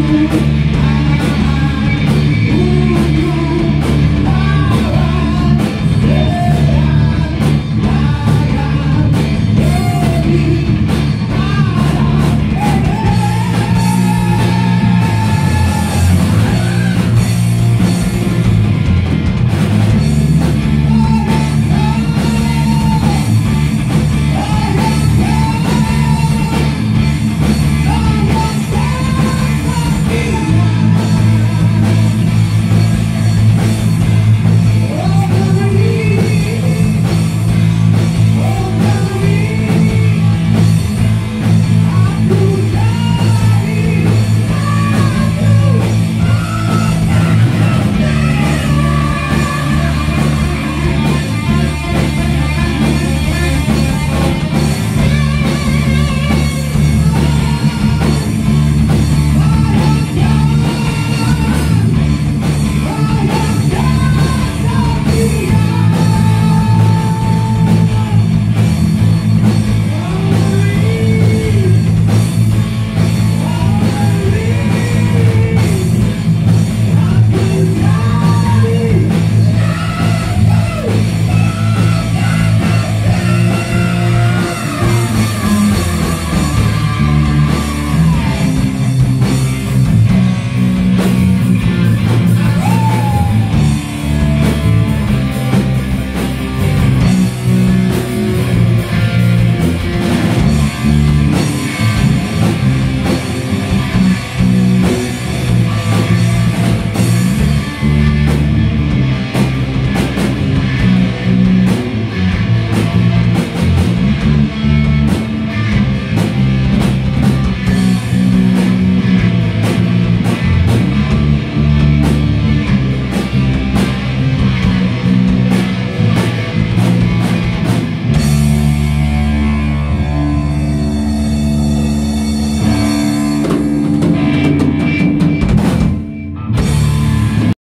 you.